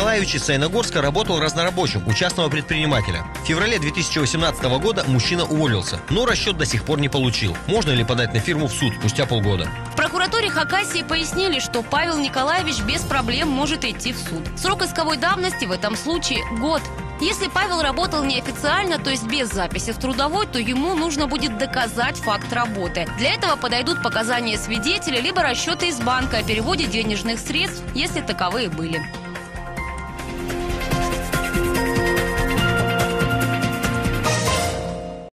Николаевич из работал разнорабочим у частного предпринимателя. В феврале 2018 года мужчина уволился, но расчет до сих пор не получил. Можно ли подать на фирму в суд спустя полгода? В прокуратуре Хакасии пояснили, что Павел Николаевич без проблем может идти в суд. Срок исковой давности в этом случае – год. Если Павел работал неофициально, то есть без записи в трудовой, то ему нужно будет доказать факт работы. Для этого подойдут показания свидетеля, либо расчеты из банка о переводе денежных средств, если таковые были.